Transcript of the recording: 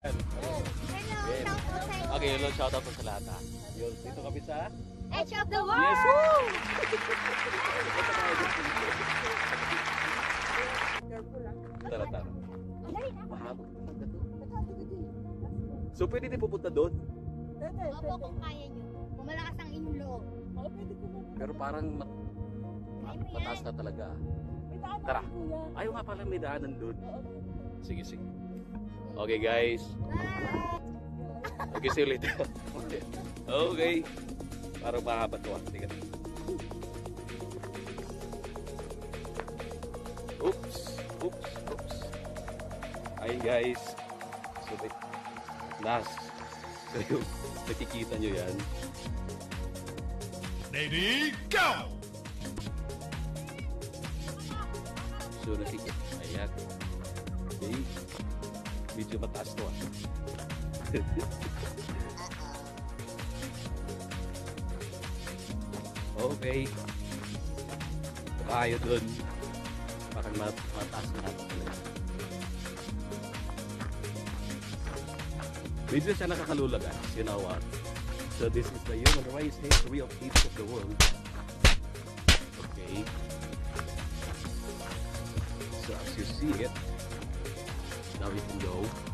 Hello. Okay, hello, shout out po sa lahat ha. Yun, dito kami sa... Edge of the world! Yes, woo! Tara, tara. So, pwede din pupunta doon? Opo, kung kaya nyo. Kung malakas ang inyong loob. Pero parang mat- mataas na talaga. Tara. Ayaw nga pala may daanan doon. Sige, sige. Okay, guys. Bye! Okay, see you later. okay. Parang mahaba to ah. Tingnan. Oops. Oops. Oops. Ay guys. So, wait. Last. So, yung nakikita nyo yan. Ready, go! So, nakikita. Ayan. Okay. Medyo mataas to ah. okay. Tayo dun. Parang mat mataas na natin. Medyo siya nakakalula guys. You know what? So this is the human rights history of each of the world. Okay. So as you see it, now we can go.